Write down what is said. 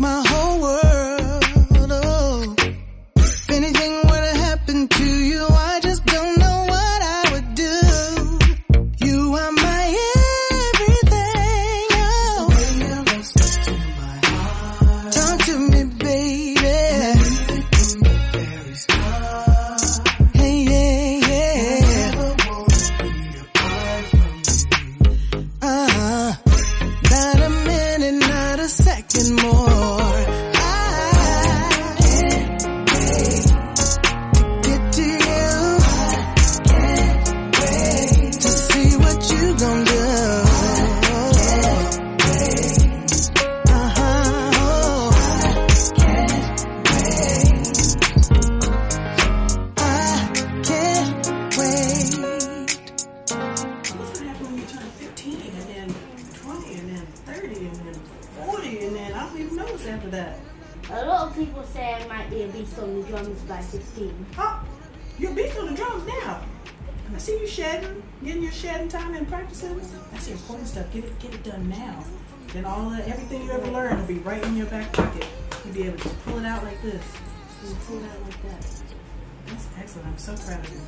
my amor. And then 40, and then I don't even know what's after that. A lot of people say I might be a beast on the drums by 15. Oh, you're a beast on the drums now. And I see you shedding, getting your shedding time and practicing. That's the important stuff. Get it, get it done now. Then all the, everything you ever learned will be right in your back pocket. You'll be able to just pull it out like this. Just pull it out like that. That's excellent. I'm so proud of you.